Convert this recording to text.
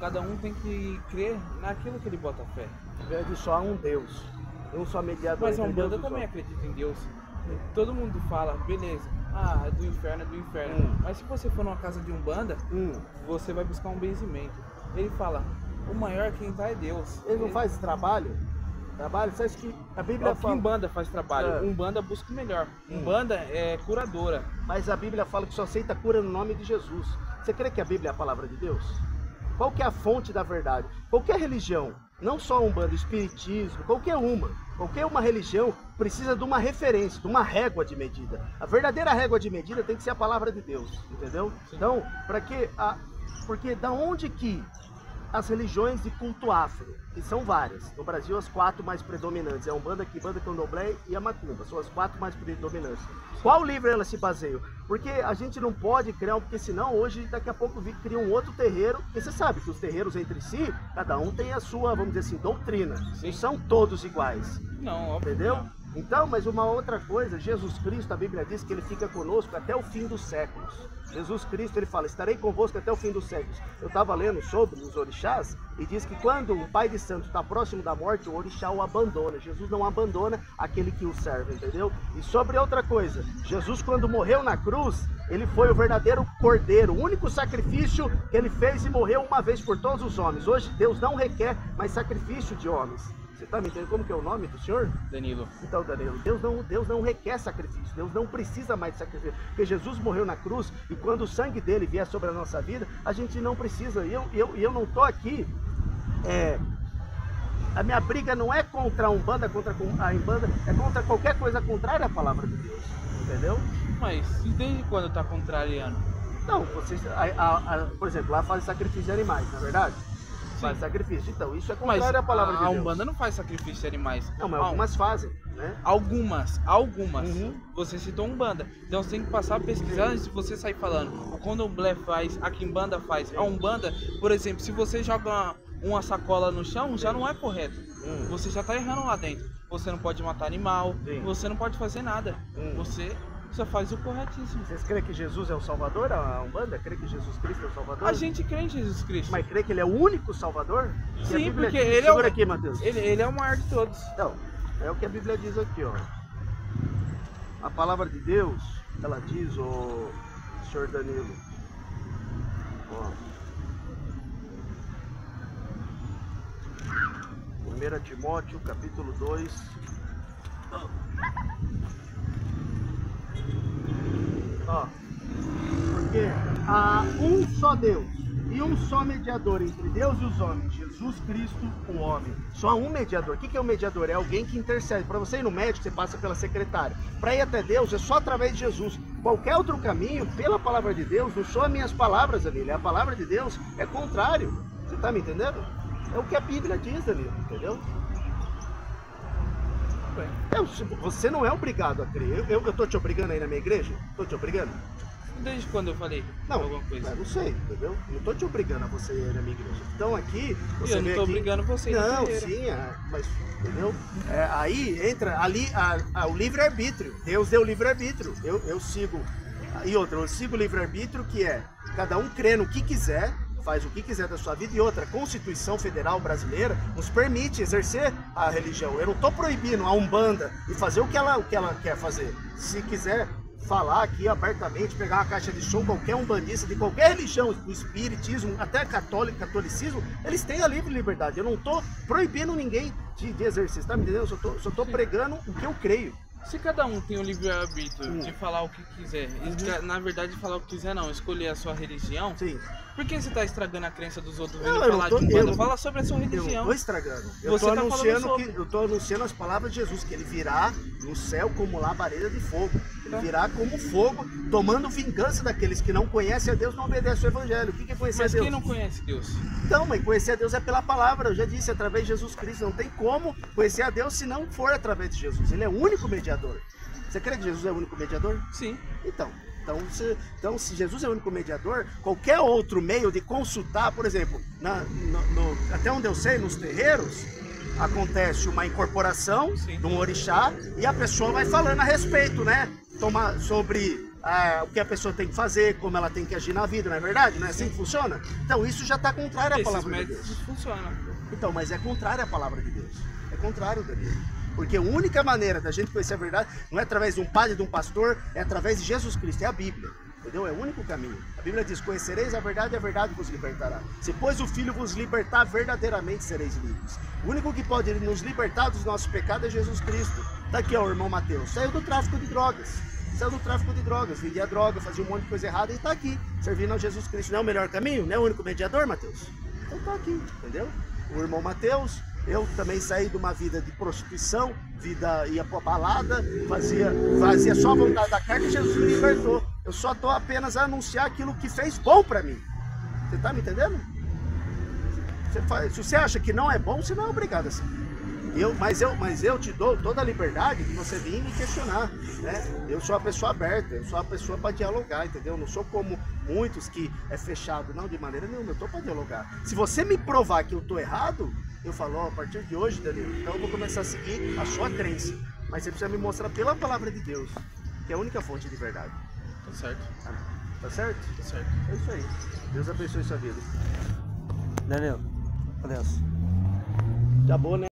Cada um tem que crer naquilo que ele bota fé. Em vez de só há um Deus. Um só mediador Mas a Umbanda também acredita em Deus. Todo mundo fala, beleza, ah, é do inferno, é do inferno. Hum. Mas se você for numa casa de Umbanda, Hum. você vai buscar um benzimento. Ele fala, o maior quem tá é Deus. Ele não faz esse trabalho? Trabalho? Você acha que a É Bíblia que fala... Umbanda faz trabalho. É. Umbanda busca o melhor. Hum. Umbanda é curadora. Mas a Bíblia fala que só aceita cura no nome de Jesus. Você crê que a Bíblia é a palavra de Deus? Qual que é a fonte da verdade? Qualquer religião, não só a Umbanda, o Espiritismo, qualquer uma, qualquer uma religião precisa de uma referência, de uma régua de medida. A verdadeira régua de medida tem que ser a palavra de Deus, entendeu? Então, para que a porque da onde que as religiões de culto afro, que são várias. No Brasil, as quatro mais predominantes é a Umbanda, Quimbanda, Candomblé e a Macumba. São as quatro mais predominantes. Qual livro elas se baseiam? Porque a gente não pode criar, um- porque senão hoje, daqui a pouco, vi- cria um outro terreiro. Porque você sabe que os terreiros entre si, cada um tem a sua, vamos dizer assim, doutrina. Sim. Não são todos iguais. Não, óbvio. Entendeu? não. Então, mas uma outra coisa, Jesus Cristo, a Bíblia diz que ele fica conosco até o fim dos séculos. Jesus Cristo, ele fala, estarei convosco até o fim dos séculos. Eu estava lendo sobre os orixás e diz que quando um pai de santo está próximo da morte, o orixá o abandona. Jesus não abandona aquele que o serve, entendeu? E sobre outra coisa, Jesus quando morreu na cruz, ele foi o verdadeiro cordeiro, o único sacrifício que ele fez e morreu uma vez por todos os homens. Hoje Deus não requer mais sacrifício de homens. Você está me entendendo como que é o nome do Senhor? Danilo. Então, Danilo, Deus não, Deus não requer sacrifício, Deus não precisa mais de sacrifício. Porque Jesus morreu na cruz e quando o sangue dele vier sobre a nossa vida, a gente não precisa. E eu, eu, eu não estou aqui. é, a minha briga não é contra a Umbanda, contra a Umbanda, é contra qualquer coisa contrária à palavra de Deus. Entendeu? Mas e desde quando tá contrariando? Não, vocês, a- a- a- por exemplo, lá fazem sacrifício de animais, não é verdade? Faz sacrifício. Então, isso é Mas contrário à palavra a, de a Deus. Umbanda não faz sacrifício de animais. Não, mas algumas fazem, né? Algumas, algumas. Uhum. Você citou Umbanda. Então você tem que passar a pesquisar antes de você sair falando. O Candomblé faz, a Kimbanda faz. A Umbanda, por exemplo, se você joga uma, uma sacola no chão, já não é correto. Hum. Você já tá errando lá dentro. Você não pode matar animal, Sim. você não pode fazer nada. Hum. Você só faz o corretíssimo. Vocês creem que Jesus é o Salvador, a Umbanda? Crê que Jesus Cristo é o Salvador? A gente crê em Jesus Cristo. Mas crê que ele é o único Salvador? Sim, porque diz- ele é o- aqui, Mateus. Ele, ele é o maior de todos. Então, é o que a Bíblia diz aqui, ó. A palavra de Deus, ela diz, ô senhor Danilo. Ó. 1 Timóteo, capítulo 2. Ó. Porque há um só Deus e um só mediador entre Deus e os homens, Jesus Cristo, o homem. Só um mediador. O que é o mediador? É alguém que intercede. Para você ir no médico, você passa pela secretária. Para ir até Deus, é só através de Jesus. Qualquer outro caminho, pela palavra de Deus, não são as minhas palavras, Danilo. É a palavra de Deus, é contrário. Você tá me entendendo? É o que a Bíblia diz, Danilo, entendeu? Eu- você não é obrigado a crer. Eu, eu, eu tô te obrigando aí na minha igreja? Tô te obrigando? Desde quando eu falei Não, alguma coisa? eu não sei, entendeu? Não tô te obrigando a você ir na minha igreja. Então aqui, você eu não tô aqui... obrigando você Não, sim, é, mas, entendeu? É, aí entra ali a- a- o livre-arbítrio. Deus deu livre-arbítrio. Eu, eu sigo... E outra, eu sigo o livre-arbítrio que é cada um crê no que quiser, faz o que quiser da sua vida. E outra, a Constituição Federal Brasileira nos permite exercer a religião. Eu não tô proibindo a Umbanda e fazer o que ela, o que ela quer fazer. Se quiser falar aqui abertamente, pegar uma caixa de som, qualquer umbandista de qualquer religião, do espiritismo, até católico, catolicismo, eles têm a livre liberdade. Eu não estou proibindo ninguém de, de exercer, tá me entendendo? Eu só Sim. pregando o que eu creio. Se cada um tem o livre-arbítrio Hum. de falar o que quiser, e, na verdade falar o que quiser não, escolher a sua religião, Sim. por que você tá estragando a crença dos outros Não, vindo eu falar tô- de um bando? eu- Fala sobre a sua Eu não religião. tô estragando. Eu Você tô tá anunciando que eu tô anunciando as palavras de Jesus, que ele virá no céu como labareda de fogo. Virá como fogo, tomando vingança daqueles que não conhecem a Deus, não obedecem o evangelho. O que é conhecer Mas a Deus? quem não conhece Deus? Então, mas conhecer a Deus é pela palavra, eu já disse, através de Jesus Cristo. Não tem como conhecer a Deus se não for através de Jesus. Ele é o único mediador. Você crê que Jesus é o único mediador? Sim. Então, então se, então, se Jesus é o único mediador, qualquer outro meio de consultar, por exemplo, na- no- no- até onde eu sei, nos terreiros, acontece uma incorporação Sim. de um orixá e a pessoa vai falando a respeito, né? Toma, sobre ah, o que a pessoa tem que fazer, como ela tem que agir na vida, não é verdade? Não é assim que funciona? Então isso já está contrário à Esses palavra de Deus. funcionam. Então, mas é contrário à palavra de Deus. É contrário, Danilo. Porque a única maneira da gente conhecer a verdade não é através de um padre, de um pastor, é através de Jesus Cristo, é a Bíblia. Entendeu? É o único caminho. A Bíblia diz: Conhecereis a verdade e a verdade vos libertará. Se, pois, o Filho vos libertar, verdadeiramente sereis livres. O único que pode nos libertar dos nossos pecados é Jesus Cristo. Tá aqui, ó, o irmão Mateus. Saiu do tráfico de drogas. Saiu do tráfico de drogas, vendia droga, fazia um monte de coisa errada e está aqui, servindo a Jesus Cristo. Não é o melhor caminho? Não é o único mediador, Mateus? Então tá aqui, entendeu? O irmão Mateus, eu também saí de uma vida de prostituição, vida ia pra balada, fazia, fazia só a vontade da carne e Jesus me libertou. Eu só estou apenas a anunciar aquilo que fez bom para mim. Você tá me entendendo? Você faz, se você acha que não é bom, você não é obrigado assim. Eu, mas, eu, mas eu te dou toda a liberdade de você vir me questionar. Né? Eu sou uma pessoa aberta, eu sou uma pessoa para dialogar, entendeu? Eu não sou como muitos que é fechado, não, de maneira nenhuma, eu estou para dialogar. Se você me provar que eu estou errado, eu falo, ó, a partir de hoje, Danilo, então eu vou começar a seguir a sua crença. Mas você precisa me mostrar pela palavra de Deus, que é a única fonte de verdade. Tá certo? Tá, tá certo? Tá certo. É isso aí. Deus abençoe sua vida. Danilo, adeus. Acabou, né?